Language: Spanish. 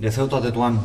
de Ceuta Tetuán.